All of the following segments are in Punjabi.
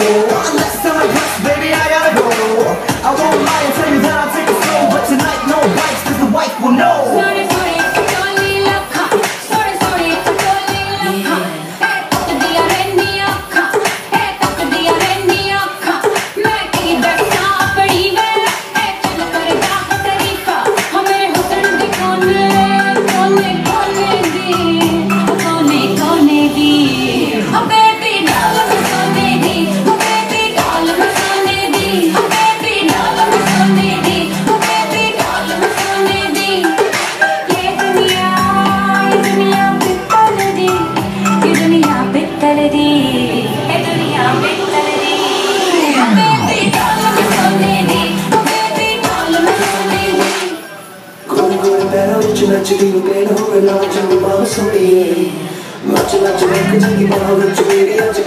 One Unless someone hurts, baby, I gotta go. I won't lie ਪੈਰਾਂ ਵਿੱਚ ਨੱਚਦੀ ਨੂੰ ਕਹਿਣਾ ਹੋਵੇ ਨਾ ਜੰਮ ਮਾਂ ਸੋਣੀਏ ਮੱਚ ਨੱਚ ਵੇਖ ਜੀ ਬਾਹਾਂ ਵਿੱਚ ਮੇਰੀ ਅੱਜ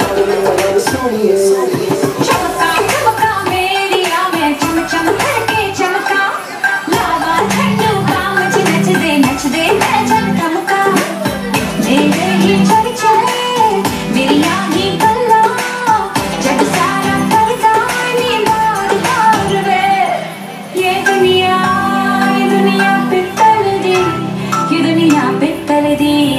día.